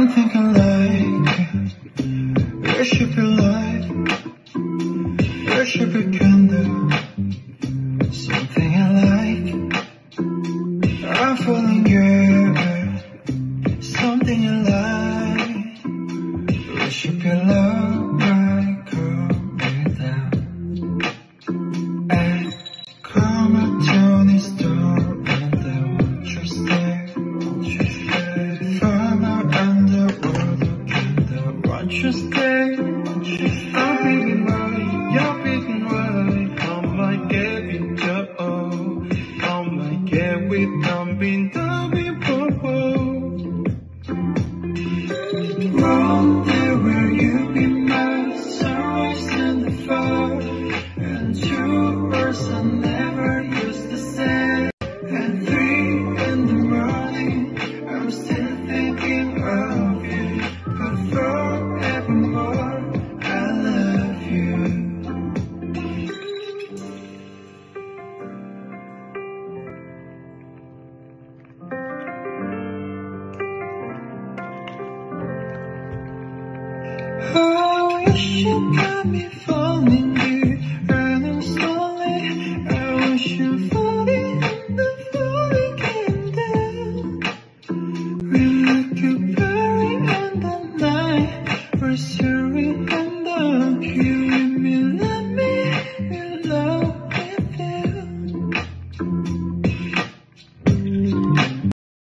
I'm thinking like Worship your light Worship your candle Something I like. I'm falling you stay. I'm beating right, you're beating. Oh God, with your oh. Oh my God, with dumping, dumping, purple. Wrong there where you be my sunrise in the fire. And words I never got me falling, running slowly. I wish you falling in. We look and the pursuing.